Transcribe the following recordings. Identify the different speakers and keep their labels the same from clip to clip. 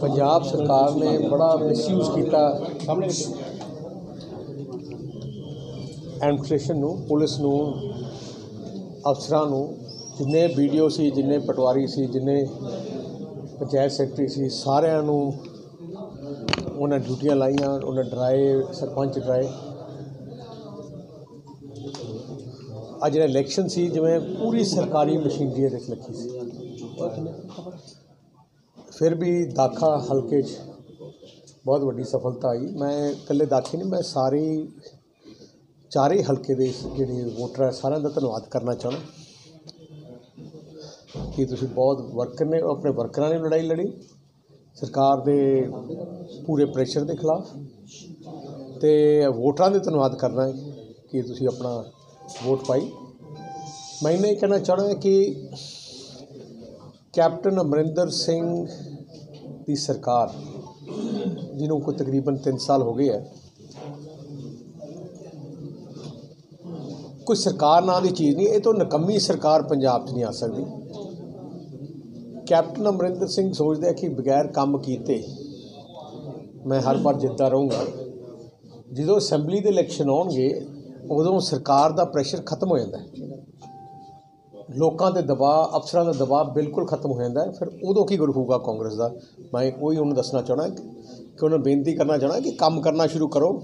Speaker 1: ਪੰਜਾਬ ਸਰਕਾਰ ਨੇ ਬੜਾ ਮਿਸਯੂਜ਼ ਕੀਤਾ ਐਡਮਿਨਿਸਟ੍ਰੇਸ਼ਨ ਨੂੰ, ਪੁਲਿਸ ਨੂੰ, ਅਫਸਰਾਂ ਨੂੰ, ਜਿੰਨੇ ਵੀਡੀਓ ਸੀ, ਜਿੰਨੇ ਪਟਵਾਰੀ ਸੀ, ਜਿੰਨੇ ਪੰਚਾਇਤ ਸੈਕਟਰੀ ਸੀ, ਸਾਰਿਆਂ ਨੂੰ ਉਹਨਾਂ ਡਿਊਟੀਆਂ ਲਾਈਆਂ, ਉਹਨਾਂ ਡਰਾਏ, ਸਰਪੰਚ ਡਰਾਏ। ਅੱਜ ਜਿਹੜਾ ਇਲੈਕਸ਼ਨ ਸੀ, ਜਿਵੇਂ ਪੂਰੀ ਸਰਕਾਰੀ ਮਸ਼ੀਨਰੀ ਇਹਦੇ ਲੱਗੀ ਸੀ। ਫਿਰ ਵੀ ਦਾਖਾ ਹਲਕੇ 'ਚ ਬਹੁਤ ਵੱਡੀ ਸਫਲਤਾ ਆਈ। ਮੈਂ ਇਕੱਲੇ ਦਾਖੀ ਨਹੀਂ, ਮੈਂ ਸਾਰੇ ਚਾਰੇ ਹਲਕੇ ਦੇ ਜਿਹੜੇ ਵੋਟਰ ਹੈ ਸਾਰਿਆਂ ਦਾ ਧੰਨਵਾਦ ਕਰਨਾ ਚਾਹੁੰਦਾ। ਕਿ ਤੁਸੀਂ ਬਹੁਤ ਵਰਕਰ ਨੇ ਆਪਣੇ ਵਰਕਰਾਂ ਨੇ ਲੜਾਈ ਲੜੀ। ਸਰਕਾਰ ਦੇ ਪੂਰੇ ਪ੍ਰੈਸ਼ਰ ਦੇ ਖਿਲਾਫ। ਤੇ ਵੋਟਰਾਂ ਦੇ ਧੰਨਵਾਦ ਕਰਨਾ ਕਿ ਤੁਸੀਂ ਆਪਣਾ ਵੋਟ ਪਾਈ। ਮੈਂ ਇਹ ਕਹਿਣਾ ਚਾਹੁੰਦਾ ਕਿ ਕੈਪਟਨ ਅਮਰਿੰਦਰ ਸਿੰਘ ਦੀ ਸਰਕਾਰ, ਜਿਹਨੂੰ ਕੋਈ ਤਕਰੀਬਨ 3 ਸਾਲ ਹੋ ਗਏ ਹੈ ਕੋਈ ਸਰਕਾਰ ਨਾਂ ਦੀ ਚੀਜ਼ ਨਹੀਂ, ਇਹ ਤੋਂ ਨਕੰਮੀ ਸਰਕਾਰ ਪੰਜਾਬ 'ਚ ਨਹੀਂ ਆ ਸਕਦੀ। ਕੈਪਟਨ ਅਮਰਿੰਦਰ ਸਿੰਘ ਸੋਚਦਾ ਕਿ ਬਗੈਰ ਕੰਮ ਕੀਤੇ ਮੈਂ ਹਰ ਵਾਰ ਜਿੱਤਦਾ ਰਹੂੰਗਾ। ਜਦੋਂ ਅਸੈਂਬਲੀ ਦੇ ਇਲੈਕਸ਼ਨ ਆਉਣਗੇ, ਉਦੋਂ ਸਰਕਾਰ ਦਾ ਪ੍ਰੈਸ਼ਰ ਖਤਮ ਹੋ ਜਾਂਦਾ। ਹੈ ਲੋਕਾਂ ਦੇ ਦਬਾਅ, ਅਫਸਰਾਂ ਦਾ ਦਬਾਅ ਬਿਲਕੁਲ ਖਤਮ ਹੋ ਜਾਂਦਾ ਫਿਰ ਉਦੋਂ ਕੀ ਗੁਰ ਹੋਊਗਾ ਕਾਂਗਰਸ ਦਾ? ਮੈਂ ਉਹੀ ਉਹਨੂੰ ਦੱਸਣਾ ਚਾਹਣਾ ਕਿ ਉਹਨਾਂ ਬੇਨਤੀ ਕਰਨਾ ਚਾਹਣਾ ਕਿ ਕੰਮ ਕਰਨਾ ਸ਼ੁਰੂ ਕਰੋ।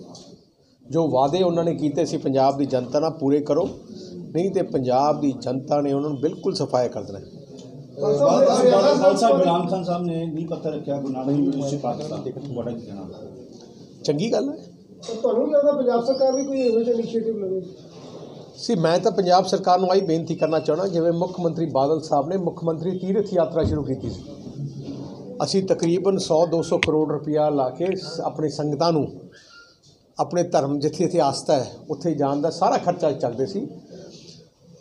Speaker 1: ਜੋ ਵਾਅਦੇ ਉਹਨਾਂ ਨੇ ਕੀਤੇ ਸੀ ਪੰਜਾਬ ਦੀ ਜਨਤਾ ਨਾਲ, ਪੂਰੇ ਕਰੋ। ਨਹੀਂ ਤੇ ਪੰਜਾਬ ਦੀ ਜਨਤਾ ਨੇ ਉਹਨਾਂ ਨੂੰ ਬਿਲਕੁਲ ਸਫਾਇਆ ਕਰ ਦੇਣਾ ਚੰਗੀ ਗੱਲ ਹੈ
Speaker 2: ਤੁਹਾਨੂੰ ਲੱਗਦਾ ਪੰਜਾਬ ਸਰਕਾਰ ਵੀ ਕੋਈ ਇਹੋ ਜਿਹਾ ਇਨੀਸ਼ੀਏਟਿਵ ਲਵੇ?
Speaker 1: ਸੀ, ਮੈਂ ਤਾਂ ਪੰਜਾਬ ਸਰਕਾਰ ਨੂੰ ਆਹੀ ਬੇਨਤੀ ਕਰਨਾ ਚਾਹਣਾ ਜਿਵੇਂ ਮੁੱਖ ਮੰਤਰੀ ਬਾਦਲ ਸਾਹਿਬ ਨੇ ਮੁੱਖ ਮੰਤਰੀ ਤੀਰਥ ਯਾਤਰਾ ਸ਼ੁਰੂ ਕੀਤੀ ਸੀ। ਅਸੀਂ ਤਕਰੀਬਨ 100-200 ਕਰੋੜ ਰੁਪਇਆ ਲਾ ਕੇ ਸ- ਆਪਣੀ ਸੰਗਤਾਂ ਨੂੰ, ਆਪਣੇ ਧਰਮ ਜਿੱਥੇ ਇੱਥੇ ਆਸਥਾ ਹੈ, ਉੱਥੇ ਜਾਣ ਦਾ ਸਾਰਾ ਖਰਚਾ ਚੱਲਦੇ ਸੀ।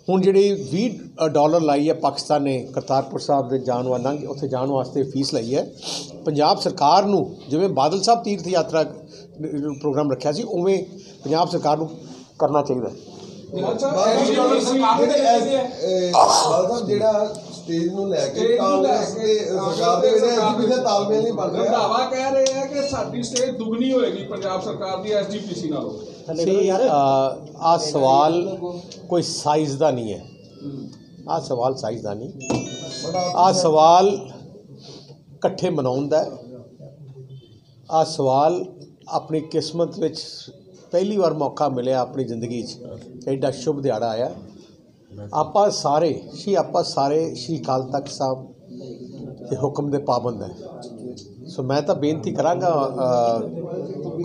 Speaker 1: ਹੁਣ ਜਿਹੜੀ 20 ਡਾਲਰ ਲਾਈ ਹੈ ਪਾਕਿਸਤਾਨ ਨੇ, ਕਰਤਾਰਪੁਰ ਸਾਹਿਬ ਦੇ ਜਾਣ ਵਾਲਾਂ ਉੱਥੇ ਜਾਣ ਵਾਸਤੇ ਫੀਸ ਲਈ ਹੈ। ਪੰਜਾਬ ਸਰਕਾਰ ਨੂੰ, ਜਿਵੇਂ ਬਾਦਲ ਸਾਹਿਬ ਤੀਰਥ ਯਾਤਰਾ ਪ੍ਰੋਗਰਾਮ ਰੱਖਿਆ ਸੀ, ਉਵੇਂ ਪੰਜਾਬ ਸਰਕਾਰ ਨੂੰ ਕਰਨਾ ਚਾਹੀਦਾ ਹੈ।
Speaker 3: ਬਾਲ ਸਾਹਿਬ ਜਿਹੜਾ ਸਟੇਜ ਨੂੰ ਲੈ ਕੇ ਕਾਂਗਰਸ ਦੇ ਸਰਕਾਰ ਦੇ ਵਿੱਚ ਐਜੂਕੇਸ਼ਨ ਤਾਲਮੇਲ ਨਹੀਂ ਬਣ ਰਿਹਾ।
Speaker 4: ਰੰਧਾਵਾ ਕਹਿ ਰਹੇ ਆ ਕਿ ਸਾਡੀ ਸਟੇਜ ਦੁੱਗਣੀ ਹੋਏਗੀ ਪੰਜਾਬ ਸਰਕਾਰ ਦੀ ਐਸਜੀਪੀਸੀ ਨਾਲੋਂ।
Speaker 1: ਸੀ ਆ ਸਵਾਲ ਕੋਈ ਸਾਈਜ਼ ਦਾ ਨਹੀਂ ਹੈ। ਆ ਸਵਾਲ ਸਾਈਜ਼ ਦਾ ਨਹੀਂ। ਆ ਸਵਾਲ ਇਕੱਠੇ ਮਨਾਉਣ ਦਾ ਆ ਸਵਾਲ ਆਪਣੀ ਕਿਸਮਤ ਵਿੱਚ ਪਹਿਲੀ ਵਾਰ ਮੌਕਾ ਮਿਲਿਆ ਆਪਣੀ ਜ਼ਿੰਦਗੀ 'ਚ। ਐਡਾ ਸ਼ੁਭ ਦਿਹਾੜਾ ਆਇਆ। ਆਪਾਂ ਸਾਰੇ ਸ਼੍ਰੀ ਆਪਾਂ ਸਾਰੇ ਸ਼੍ਰੀ ਅਕਾਲ ਤਖਤ ਸਾਹਿਬ ਦੇ ਹੁਕਮ ਦੇ ਪਾਬੰਦ ਹੈ। ਸੋ ਮੈਂ ਤਾਂ ਬੇਨਤੀ ਕਰਾਂਗਾ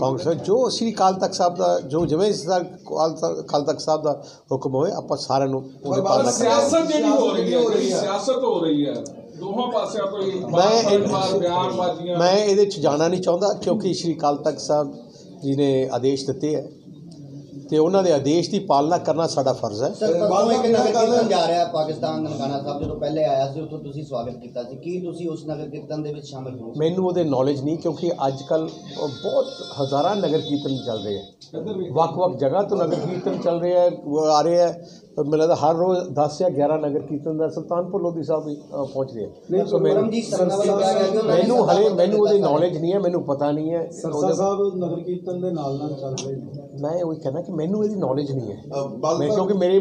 Speaker 1: ਕਾਂਗਰਸ ਜੋ ਸ਼੍ਰੀ ਅਕਾਲ ਤਖਤ ਸਾਹਿਬ ਦਾ ਜੋ ਜਿਵੇਂ ਇਸ ਦਾ ਅਕਾਲ ਤਖ਼ਤ- ਸਾਹਿਬ ਦਾ ਹੁਕਮ ਹੋਏ ਆਪਾਂ ਸਾਰਿਆਂ ਨੂੰ ਉਹਦੇ ਪਾਲਣਾ ਕਰਾਂਗੇ।
Speaker 4: ਸਿਆਸਤ ਜਿਹੜੀ ਹੋ ਰਹੀ ਹੈ ਸਿਆਸਤ ਹੋ ਰਹੀ ਹੈ। ਦੋਹਾਂ ਪਾਸਿਆਂ ਤੋਂ ਹੀ
Speaker 1: ਮੈਂ ਮੈਂ ਇਹਦੇ 'ਚ ਜਾਣਾ ਨਹੀਂ ਚਾਹੁੰਦਾ ਕਿਉਂਕਿ ਸ਼੍ਰੀ ਅਕਾਲ ਤਖਤ ਸਾਹਿਬ ਜੀ ਨੇ ਆਦੇਸ਼ ਦਿੱਤੇ ਹੈ ਤੇ ਉਹਨਾਂ ਦੇ ਆਦੇਸ਼ ਦੀ ਪਾਲਣਾ ਕਰਨਾ ਸਾਡਾ ਫਰਜ਼ ਹੈ।
Speaker 5: ਸਰ ਪਰਸੋਂ ਇੱਕ ਨਗਰ ਕੀਰਤਨ ਜਾ ਰਿਹਾ ਪਾਕਿਸਤਾਨ ਨਨਕਾਣਾ ਸਾਹਿਬ? ਜਦੋਂ ਪਹਿਲੇ ਆਇਆ ਸੀ ਉੱਥੋਂ ਤੁਸੀਂ ਸਵਾਗਤ ਕੀਤਾ ਸੀ। ਕੀ ਤੁਸੀਂ ਉਸ ਨਗਰ ਕੀਰਤਨ ਦੇ ਵਿੱਚ ਸ਼ਾਮਲ ਹੋ?
Speaker 1: ਮੈਨੂੰ ਉਹਦੇ ਨੌਲੇਜ ਨਹੀਂ ਕਿਉਂਕਿ ਅੱਜ ਕੱਲ ਬਹੁਤ ਹਜ਼ਾਰਾਂ ਨਗਰ ਕੀਰਤਨ ਚੱਲ ਰਹੇ ਹੈ। ਵੱਖ-ਵੱਖ ਜਗ੍ਹਾ ਤੋਂ ਨਗਰ ਕੀਰਤਨ ਚੱਲ ਰਹੇ ਹੈ ਆ ਰਹੇ ਹੈ। ਮੈਨੂੰ ਲੱਗਦਾ ਹਰ ਰੋਜ਼ 10 ਜਾਂ 11 ਨਗਰ ਕੀਰਤਨ ਦਾ ਸੁਲਤਾਨਪੁਰ ਲੋਧੀ ਸਾਹਿਬ ਵੀ ਪਹੁੰਚ ਰਹੇ ਹੈ ਸੋ ਮੈਨੂੰ ਹਲੇ
Speaker 5: ਸਰਸਾ
Speaker 1: ਮੈਨੂੰ ਉਹਦੀ ਨੌਲੇਜ ਨਹੀਂ ਹੈ ਮੈਨੂੰ ਪਤਾ ਨਹੀਂ ਹੈ। ਉਹਦੇ-
Speaker 6: ਸਾਹਿਬ ਨਗਰ ਕੀਰਤਨ ਦੇ ਨਾਲ ਨਾਲ ਚੱਲ ਰਹੇ ਨੇ।
Speaker 1: ਮੈਂ ਉਹੀ ਕਹਿਣਾ ਕਿ ਮੈਨੂੰ ਇਹਦੀ ਨੌਲੇਜ ਨਹੀਂ ਹੈ। ਮੈਂ ਕਿਉਂਕਿ ਮੇਰੇ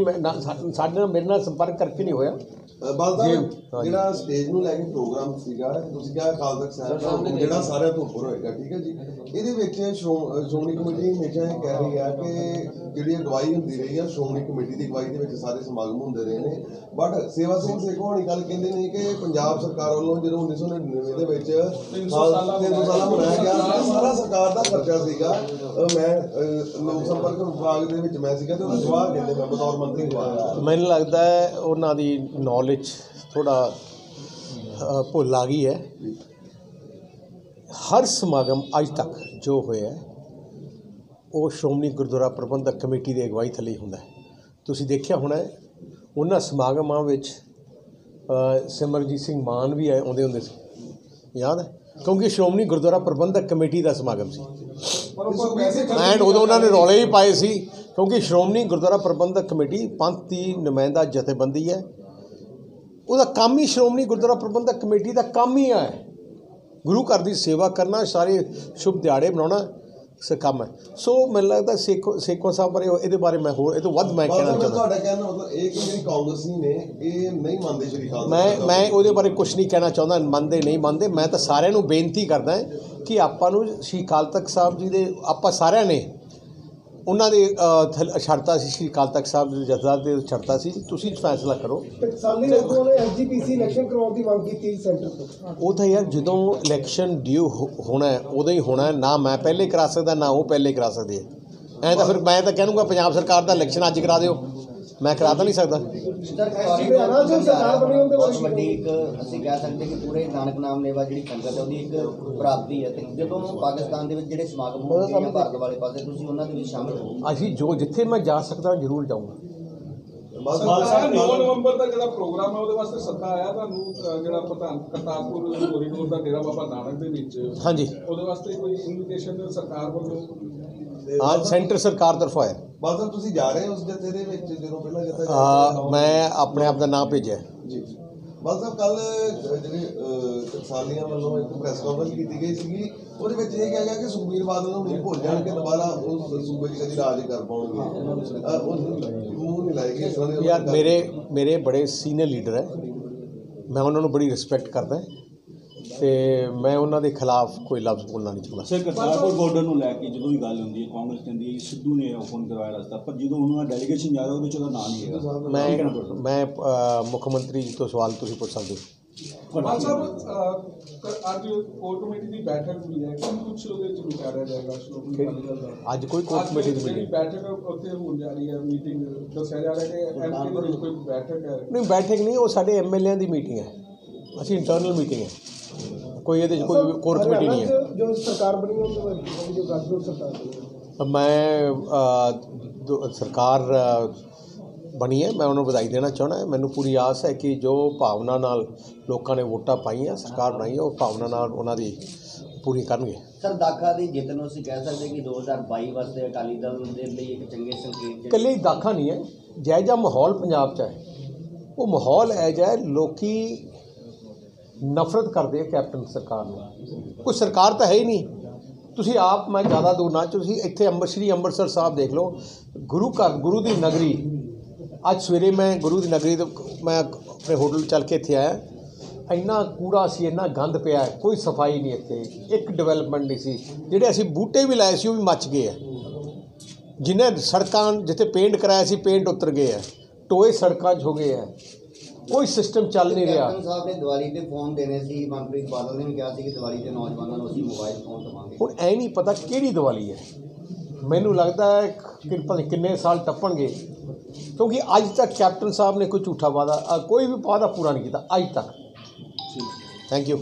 Speaker 1: ਸਾਡੇ ਨਾਲ ਮੇਰੇ ਨਾਲ ਸੰਪਰਕ ਕਰਕੇ ਨਹੀਂ ਹੋਇਆ।
Speaker 3: ਅ, ਬਾਲ ਸਾਹਿਬ
Speaker 1: ਜੀ, ਹਾਂਜੀ।
Speaker 3: ਜਿਹੜਾ ਸਟੇਜ ਨੂੰ ਲੈ ਕੇ ਪ੍ਰੋਗਰਾਮ ਸੀਗਾ ਤੁਸੀਂ ਕਿਹਾ ਤਖਤ ਸਾਹਿਬ ਜਿਹੜਾ ਸਾਰਿਆਂ ਤੋਂ ਉੱਪਰ ਹੋਏਗਾ ਠੀਕ ਹੈ ਜੀ? ਇਹਦੇ ਵਿੱਚ ਸ਼੍ਰੋਮਣੀ ਕਮੇਟੀ ਹਮੇਸ਼ਾ ਇਹ ਕਹਿ ਰਹੀ ਹੈ ਕਿ ਜਿਹੜੀ ਅਗਵਾਈ ਹੁੰਦੀ ਰਹੀ ਹੈ ਸ਼੍ਰੋਮਣੀ ਕਮੇਟੀ ਦੀ ਅਗਵਾਈ ਦੇ ਵਿੱਚ ਸਾਰੇ ਸਮਾਗਮ ਹੁੰਦੇ ਰਹੇ ਨੇ। ਬਟ ਸੇਵਾ ਸਿੰਘ ਸੇਖੋਂ ਵਾਲੀ ਗੱਲ ਕਹਿੰਦੇ ਨੇ ਕਿ ਪੰਜਾਬ ਸਰਕਾਰ ਵੱਲੋਂ ਜਦੋਂ 1999 ਦੇ ਵਿੱਚ
Speaker 4: 300 ਸਾਲਾ
Speaker 3: 300 ਸਾਲਾ ਮਨਾਇਆ ਗਿਆ ਸਾਰਾ ਸਰਕਾਰ ਦਾ ਖਰਚਾ ਸੀਗਾ। ਮੈਂ ਲੋਕ ਸੰਪਰਕ ਵਿਭਾਗ ਦੇ ਵਿੱਚ ਮੈਂ ਸੀਗਾ ਤੇ ਉਹਦਾ ਜਵਾਬ ਕਹਿੰਦੇ ਮੈਂ ਬਤੌਰ ਮੰਤਰੀ ਜਵਾਬ
Speaker 1: ਮੈਨੂੰ ਲੱਗਦਾ ਹੈ ਉਹਨਾਂ ਦੀ ਨੌਲੇਜ ਥੋੜਾ ਭੁੱਲ ਆ ਗਈ ਹੈ। ਹਰ ਸਮਾਗਮ ਅੱਜ ਤੱਕ ਜੋ ਹੋਇਆ ਹੈ, ਉਹ ਸ਼੍ਰੋਮਣੀ ਗੁਰਦੁਆਰਾ ਪ੍ਰਬੰਧਕ ਕਮੇਟੀ ਦੀ ਅਗਵਾਈ ਥੱਲੇ ਹੀ ਹੁੰਦਾ ਹੈ। ਤੁਸੀਂ ਦੇਖਿਆ ਹੋਣਾ ਹੈ, ਉਹਨਾਂ ਸਮਾਗਮਾਂ ਵਿੱਚ ਸਿਮਰਜੀਤ ਸਿੰਘ ਮਾਨ ਵੀ ਆਏ ਆਉਂਦੇ ਹੁੰਦੇ ਸੀ। ਯਾਦ ਹੈ? ਕਿਉਂਕਿ ਸ਼੍ਰੋਮਣੀ ਗੁਰਦੁਆਰਾ ਪ੍ਰਬੰਧਕ ਕਮੇਟੀ ਦਾ ਸਮਾਗਮ ਸੀ। ਐਂਡ ਉਦੋਂ ਉਹਨਾਂ ਨੇ ਰੌਲੇ ਵੀ ਪਾਏ ਸੀ ਕਿਉਂਕਿ ਸ਼੍ਰੋਮਣੀ ਗੁਰਦੁਆਰਾ ਪ੍ਰਬੰਧਕ ਕਮੇਟੀ ਪੰਥ ਦੀ ਨੁਮਾਇੰਦਾ ਜਥੇਬੰਦੀ ਹੈ। ਉਹਦਾ ਕੰਮ ਹੀ ਸ਼੍ਰੋਮਣੀ ਗੁਰਦੁਆਰਾ ਪ੍ਰਬੰਧਕ ਕਮੇਟੀ ਦਾ ਕੰਮ ਹੀ ਆ। ਹੈ ਗੁਰੂ ਘਰ ਦੀ ਸੇਵਾ ਕਰਨਾ ਸਾਰੇ ਸ਼ੁਭ ਦਿਹਾੜੇ ਮਨਾਉਣਾ ਸ ਕੰਮ ਹੈ। ਸੋ ਮੈਨੂੰ ਲੱਗਦਾ ਸੇਖੋ ਸੇਖੋ ਸਾਹਿਬ ਬਾਰੇ ਇਹਦੇ ਬਾਰੇ ਮੈਂ ਹੋਰ ਇਹ ਤੋਂ ਵੱਧ ਮੈਂ ਕਹਿਣਾ ਚਾਹੁੰਦਾ।
Speaker 3: ਤੁਹਾਡਾ ਕਹਿਣ ਦਾ ਮਤਲਬ ਇਹ ਕਿ ਜਿਹੜੀ ਕਾਂਗਰਸੀ ਨੇ ਇਹ ਨਹੀਂ ਮੰਨਦੇ ਸ਼੍ਰੀ ਖਾਲਸਾ
Speaker 1: ਮੈਂ ਮੈਂ ਉਹਦੇ ਬਾਰੇ ਕੁਝ ਨਹੀਂ ਕਹਿਣਾ ਚਾਹੁੰਦਾ ਮੰਨਦੇ ਨਹੀਂ ਮੰਨਦੇ। ਮੈਂ ਤਾਂ ਸਾਰਿਆਂ ਨੂੰ ਬੇਨਤੀ ਕਰਦਾ ਕਿ ਆਪਾਂ ਨੂੰ ਸ਼੍ਰੀ ਅਕਾਲ ਤਖਤ ਸਾਹਿਬ ਜੀ ਦੇ ਆਪਾਂ ਸਾਰਿਆਂ ਨੇ ਉਹਨਾਂ ਦੇ ਛੱਡਤਾ ਸੀ ਸ਼੍ਰੀ ਅਕਾਲ ਤਖਤ ਸਾਹਿਬ ਦੇ ਜਥੇਦਾਰ ਦੇ ਛੱਡਤਾ ਸੀ ਤੁਸੀਂ ਫੈਸਲਾ ਕਰੋ।
Speaker 2: ਟਕਸਾਲੀ ਲੋਕਾਂ ਨੇ ਐਸਜੀਪੀਸੀ ਇਲੈਕਸ਼ਨ ਕਰਵਾਉਣ ਦੀ ਮੰਗ ਕੀਤੀ ਸੈਂਟਰ ਤੋਂ।
Speaker 1: ਉਹ ਤਾਂ ਯਾਰ ਜਦੋਂ ਇਲੈਕਸ਼ਨ ਡਿਊ ਹੋਣਾ ਹੈ, ਉਦੋਂ ਹੀ ਹੋਣਾ ਹੈ। ਨਾ ਮੈਂ ਪਹਿਲੇ ਕਰਾ ਸਕਦਾ ਨਾ ਉਹ ਪਹਿਲੇ ਕਰਾ ਸਕਦੇ ਐਂ ਤਾਂ ਫਿਰ ਮੈਂ ਤਾਂ ਕਹਿਣੂਗਾ ਪੰਜਾਬ ਸਰਕਾਰ ਦਾ ਇਲੈਕਸ਼ਨ ਅੱਜ ਕਰਾ ਦਿਓ। ਮੈਂ ਕਰਾ ਤਾਂ ਨਹੀਂ ਸਕਦਾ।
Speaker 5: ਬਹੁਤ ਵੱਡੀ ਇੱਕ ਅਸੀਂ ਕਹਿ ਸਕਦੇ ਕਿ ਪੂਰੇ ਨਾਨਕ ਨਾਮ ਲੇਵਾ ਜਿਹੜੀ ਸੰਗਤ ਹੈ ਉਹਦੀ ਇੱਕ ਪ੍ਰਾਪਤੀ ਹੈ। ਤੇ ਜਦੋਂ ਪਾਕਿਸਤਾਨ ਦੇ ਵਿੱਚ ਜਿਹੜੇ ਸਮਾਗਮ ਹੋਣਗੇ ਜਾਂ ਭਾਰਤ ਵਾਲੇ ਪਾਸੇ ਤੁਸੀਂ ਉਹਨਾਂ ਦੇ ਵਿੱਚ ਸ਼ਾਮਲ ਹੋ
Speaker 1: ਅਸੀਂ ਜੋ ਜਿੱਥੇ ਮੈਂ ਜਾ ਸਕਦਾ ਜ਼ਰੂਰ ਜਾਊਂਗਾ।
Speaker 4: ਖਾਲਸਾ 9 ਨਵੰਬਰ ਦਾ ਜਿਹੜਾ ਪ੍ਰੋਗਰਾਮ ਹੈ ਉਹਦੇ ਵਾਸਤੇ ਸੱਦਾ ਆਇਆ ਤੁਹਾਨੂੰ ਅਹ, ਜਿਹੜਾ ਪ੍ਰਧਾਨ ਕਰਤਾਰਪੁਰ ਕੋਰੀਡੋਰ ਦਾ ਡੇਰਾ ਬਾਬਾ ਨਾਨਕ ਦੇ ਵਿੱਚ।
Speaker 1: ਹਾਂਜੀ।
Speaker 4: ਉਹਦੇ ਵਾਸਤੇ ਕੋਈ ਇਨਵੀਟੇਸ਼ਨ ਸਰਕਾਰ ਵੱਲੋਂ
Speaker 1: ਹਾਂ ਸੈਂਟਰ ਸਰਕਾਰ ਤਰਫੋਂ ਆਇਆ।
Speaker 3: ਬਾਦਲ ਤੁਸੀਂ ਜਾ ਰਹੇ ਹੋ ਉਸ ਜਥੇ ਦੇ ਵਿੱਚ ਜਦੋਂ ਪਹਿਲਾਂ ਜਥਾ ਜਾ
Speaker 1: ਅ, ਮੈਂ ਆਪਣੇ ਆਪ ਦਾ ਨਾਮ ਭੇਜਿਆ।
Speaker 3: ਜੀ ਬਾਦਲ ਸਾਹਿਬ ਕੱਲ ਜਿਹੜੇ ਅਹ, ਟਕਸਾਲੀਆਂ ਵੱਲੋਂ ਇੱਕ ਪ੍ਰੈਸ ਕਾਨਫਰੰਸ ਕੀਤੀ ਗਈ ਸੀਗੀ। ਉਹਦੇ ਵਿੱਚ ਇਹ ਕਿਹਾ ਗਿਆ ਕਿ ਸੁਖਬੀਰ ਬਾਦਲ ਨੂੰ ਨਹੀਂ ਭੁੱਲ ਜਾਣਗੇ ਦੁਬਾਰਾ ਉਹ ਸੂਬੇ 'ਚ ਕਦੀ ਰਾਜ ਕਰ ਪਾਉਣਗੇ। ਅਹ, ਉਹ ਮੂੰਹ ਨਹੀਂ ਲਾਏਗੀ ਇਸ ਤਰ੍ਹਾਂ ਦੇ
Speaker 1: ਯਾਰ ਮੇਰੇ ਮੇਰੇ ਬੜੇ ਸੀਨੀਅਰ ਲੀਡਰ ਹੈ। ਮੈਂ ਉਹਨਾਂ ਨੂੰ ਬੜੀ ਰਿਸਪੈਕਟ ਕਰਦਾ। ਤੇ ਮੈਂ ਉਹਨਾਂ ਦੇ ਖਿਲਾਫ ਕੋਈ ਲਫ਼ਜ਼ ਬੋਲਣਾ ਨਹੀਂ ਚਾਹੁੰਦਾ।
Speaker 6: ਸਰ ਕਰਤਾਰਪੁਰ ਬਾਰਡਰ ਨੂੰ ਲੈ ਕੇ ਜਦੋਂ ਵੀ ਗੱਲ ਹੁੰਦੀ ਹੈ ਕਾਂਗਰਸ ਕਹਿੰਦੀ ਹੈ ਸਿੱਧੂ ਨੇ ਫੋਨ ਕਰਵਾਇਆ ਰਸਤਾ ਪਰ ਜਦੋਂ ਉਹਨਾਂ ਦਾ ਡੈਲੀਗੇਸ਼ਨ ਜਾ ਰਿਹਾ ਉਹਦੇ ਚ ਉਹਦਾ ਨਾਂ ਨਹੀਂ ਹੈਗਾ।
Speaker 1: ਮੈਂ ਮੈਂ ਮੁੱਖ ਮੰਤਰੀ ਜੀ ਤੋਂ ਸਵਾਲ ਤੁਸੀਂ ਪੁੱਛ ਸਕਦੇ ਹੋ?
Speaker 4: ਸਾਹਿਬ ਕ- ਅੱਜ ਕੋਰ ਕਮੇਟੀ ਦੀ ਬੈਠਕ ਹੋਈ ਹੈ ਕੀ ਕੁਝ ਉਹਦੇ ਵਿੱਚ ਵਿਚਾਰਿਆ ਜਾਏਗਾ ਸ਼੍ਰੋਮਣੀ
Speaker 1: ਅੱਜ ਕੋਈ ਕੋਰ ਕਮੇਟੀ ਦੀ ਮੀਟਿੰਗ
Speaker 4: ਬੈਠਕ ਉੱਥੇ ਹੋਣ ਜਾ ਰਹੀ ਹੈ ਮੀਟਿੰਗ ਦੱਸਿਆ ਜਾ ਰਿਹਾ ਕਿ ਐਮਪੀ ਦੇ ਕੋਈ ਬੈਠਕ ਹੈ।
Speaker 1: ਨਹੀਂ ਬੈਠਕ ਨਹੀਂ ਉਹ ਸਾਡੇ ਐਮਐਲਏਆਂ ਦੀ ਮੀਟਿੰਗ ਹੈ। ਅਸੀਂ ਇੰਟਰਨਲ ਮੀਟਿੰਗ ਹੈ। ਕੋਈ ਇਹਦੇ 'ਚ ਕੋਈ ਕੋਰ ਕਮੇਟੀ ਨਹੀਂ ਹੈ।
Speaker 2: ਜੋ ਸਰਕਾਰ ਬਣੀ ਉਹਦੇ ਬਾਰੇ ਜੋ ਗੱਠਜੋੜ ਸਰਕਾਰ ਬਣੀ
Speaker 1: ਮੈਂ ਅ, ਦੋ- ਸਰਕਾਰ ਅ, ਬਣੀ ਹੈ ਮੈਂ ਉਹਨਾਂ ਵਧਾਈ ਦੇਣਾ ਚਾਹੁੰਦਾ ਮੈਨੂੰ ਪੂਰੀ ਆਸ ਹੈ ਕਿ ਜੋ ਭਾਵਨਾ ਨਾਲ ਲੋਕਾਂ ਨੇ ਵੋਟਾਂ ਪਾਈਆਂ ਸਰਕਾਰ ਬਣਾਈ ਹੈ ਉਹ ਭਾਵਨਾ ਨਾਲ ਉਹਨਾਂ ਦੀ ਪੂਰੀ ਕਰਨਗੇ।
Speaker 5: ਸਰ ਦਾਖਾ ਦੀ ਜਿੱਤ ਨੂੰ ਅਸੀਂ ਕਹਿ ਸਕਦੇ ਕਿ 2022 ਵਾਸਤੇ ਅਕਾਲੀ ਦਲ ਦੇ ਲਈ ਇੱਕ ਚੰਗੇ ਸੰਕੇਤ ਜਿਹੜੇ-
Speaker 1: ਇਕੱਲੇ ਹੀ ਦਾਖਾ ਨਹੀਂ ਹੈ ਜਿਹੋ ਜਿਹਾ ਮਾਹੌਲ ਪੰਜਾਬ 'ਚ ਹੈ। ਉਹ ਮਾਹੌਲ ਹੈ ਜਿਹਾ ਲੋਕੀ ਨਫ਼ਰਤ ਕਰਦੇ ਆ ਕੈਪਟਨ ਸਰਕਾਰ ਨੂੰ। ਕੋਈ ਸਰਕਾਰ ਤਾਂ ਹੈ ਹੀ ਨਹੀਂ। ਤੁਸੀਂ ਆਪ, ਮੈਂ ਜ਼ਿਆਦਾ ਦੂਰ ਨਾ, ਤੁਸੀਂ ਇੱਥੇ ਅੰਮ੍ਰਿਤ ਸ਼੍ਰੀ ਅੰਮ੍ਰਿਤਸਰ ਸਾਹਿਬ ਦੇਖ ਲਓ। ਗੁਰੂ ਘਰ, ਗੁਰੂ ਦੀ ਨਗਰੀ। ਅੱਜ ਸਵੇਰੇ ਮੈਂ ਗੁਰੂ ਦੀ ਨਗਰੀ ਤੋਂ ਮੈਂ ਆਪਣੇ ਹੋਟਲ ਚੱਲ ਕੇ ਇੱਥੇ ਆਇਆ। ਇੰਨਾ ਕੂੜਾ ਸੀ, ਇੰਨਾ ਗੰਦ ਪਿਆ ਕੋਈ ਸਫ਼ਾਈ ਨਹੀਂ ਇੱਥੇ। ਇੱਕ ਡਿਵੈਲਪਮੈਂਟ ਨਹੀਂ ਸੀ। ਜਿਹੜੇ ਅਸੀਂ ਬੂਟੇ ਵੀ ਲਾਏ ਸੀ, ਉਹ ਵੀ ਮੱਚ ਗਏ ਆ। ਜਿਨ੍ਹਾਂ ਸੜਕਾਂ ਜਿੱਥੇ ਪੇਂਟ ਕਰਾਇਆ ਸੀ ਪੇਂਟ ਉਤਰ ਗਏ ਆ। ਟੋਏ ਸੜਕਾਂ 'ਚ ਹੋ ਗਏ ਆ। ਕੋਈ ਸਿਸਟਮ ਚੱਲ ਨਹੀਂ ਰਿਹਾ।
Speaker 5: ਕੈਪਟਨ ਸਾਹਿਬ ਨੇ ਦੀਵਾਲੀ ਤੇ ਫੋਨ ਦੇਣੇ ਸੀ ਮਨਪ੍ਰੀਤ ਬਾਦਲ ਨੇ ਵੀ ਕਿਹਾ ਸੀ ਕਿ ਦੀਵਾਲੀ ਤੇ ਨੌਜਵਾਨਾਂ ਨੂੰ ਅਸੀਂ ਮੋਬਾਈਲ ਫੋਨ ਦਵਾਂਗੇ।
Speaker 1: ਹੁਣ ਐ ਨਹੀਂ ਪਤਾ ਕਿਹੜੀ ਦੀਵਾਲੀ ਹੈ। ਮੈਨੂੰ ਲੱਗਦਾ ਹੈ ਕਿ ਕਿੰਨੇ ਸਾਲ ਟੱਪਣਗੇ। ਕਿਉਂਕਿ ਅੱਜ ਤੱਕ ਕੈਪਟਨ ਸਾਹਿਬ ਨੇ ਕੋਈ ਝੂਠਾ ਵਾਦਾ ਕੋਈ ਵੀ ਵਾਦਾ ਪੂਰਾ ਨਹੀਂ ਕੀਤਾ ਅੱਜ ਤੱਕ। Thank you